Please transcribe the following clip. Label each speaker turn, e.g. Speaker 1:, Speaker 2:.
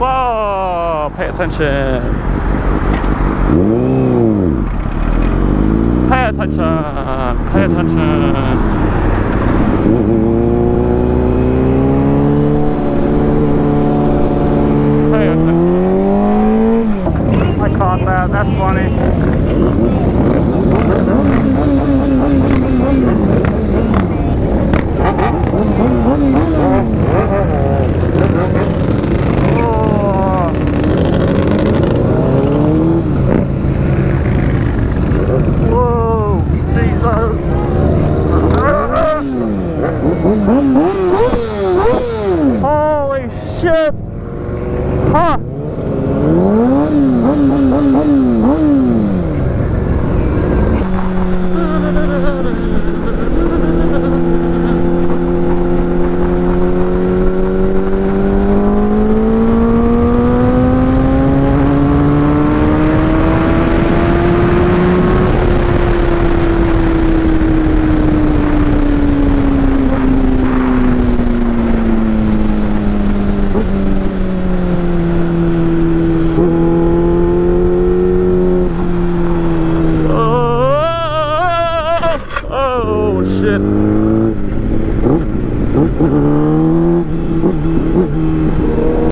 Speaker 1: Whoa! Pay attention. Pay attention. Pay attention. Pay attention. I caught that. That's funny. Holy shit. Huh. shit.